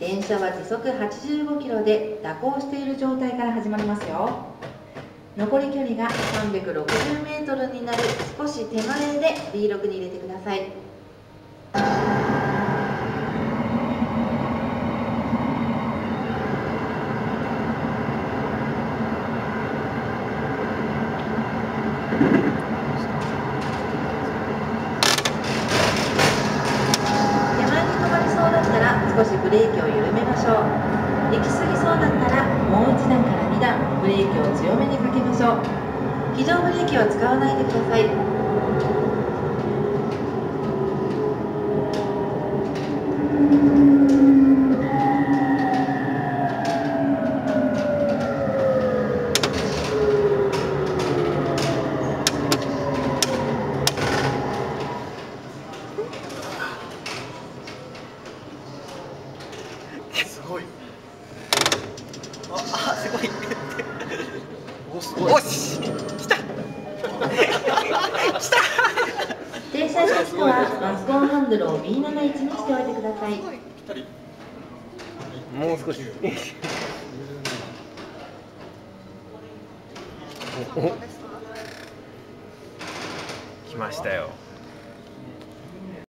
電車は時速85キロで蛇行している状態から始まりますよ。残り距離が360メートルになる少し手前で B6 に入れてください手前に止まりそうだったら少しブレーキを緩めましょう。行き過ぎそうだったらもう1段から2段ブレーキを強めにかけましょう。非常ブレーキは使わないでください。すごい。ああすごい。おすごいおし 来た。停車した人はマスコンハンドルを B7 位置にしておいてください。もう少し。おお。来ましたよ